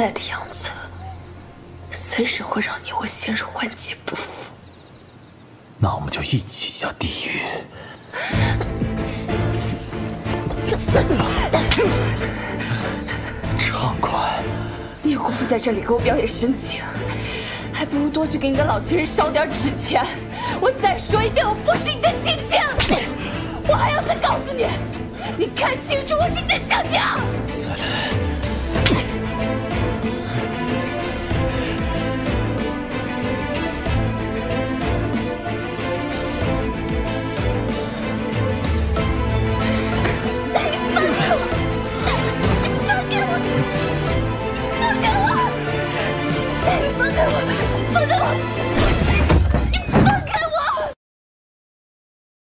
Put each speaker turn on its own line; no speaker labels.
在的样子，随时会让你我陷入万劫不复。
那我们就一起下地狱。畅快！
你有功夫在这里给我表演深情，还不如多去给你的老情人烧点纸钱。我再说一遍，我不是你的亲亲。我还要再告诉你，你看清楚，我是你的小娘。
再来。